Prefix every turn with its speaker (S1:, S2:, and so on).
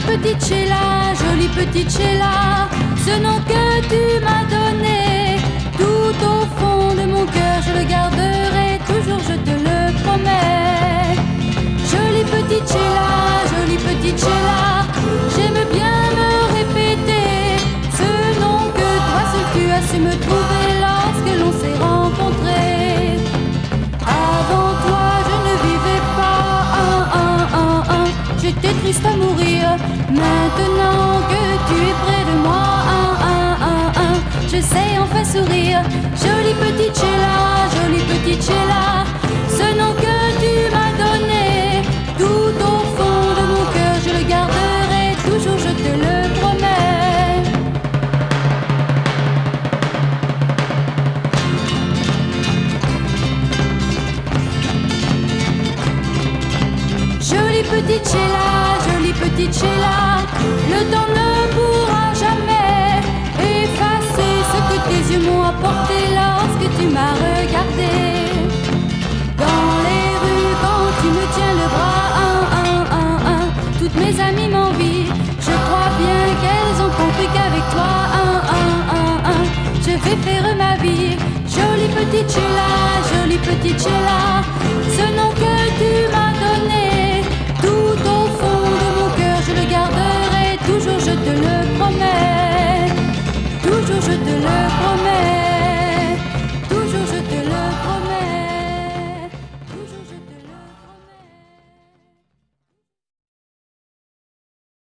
S1: petite Sheila, jolie petite Sheila, ce nom que tu m'as donné, tout au fond de mon cœur, je le garderai toujours, je te le promets. Jolie petite Sheila, jolie petite Sheila, j'aime bien me répéter ce nom que toi seul tu as su triste à mourir. Maintenant que tu es près de moi, un, un, un, je sais enfin sourire. Jolie petite Sheila, jolie petite Sheila, ce nom que tu m'as donné, tout au fond de mon cœur, je le garderai toujours, je te le promets. Jolie petite Sheila, petite Sheila, le temps ne pourra jamais effacer ce que tes yeux m'ont apporté lorsque tu m'as regardé. Dans les rues, quand tu me tiens le bras, un, un, toutes mes amies m'envient. Je crois bien qu'elles ont compris qu'avec toi, je vais faire ma vie. Jolie petite Sheila, jolie petite Sheila,